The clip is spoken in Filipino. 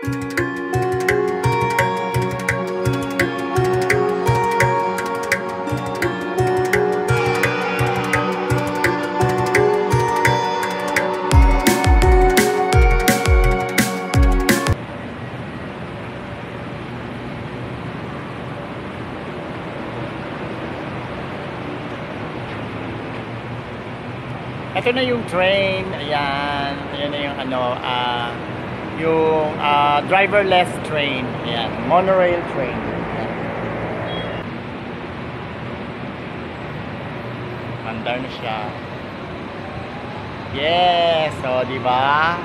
Ito na yung train. Ayan. Ayan na yung ano, uh, yung uh, ah, driverless train. Ayan. Monorail train. Andar na siya. Yes! So, di ba?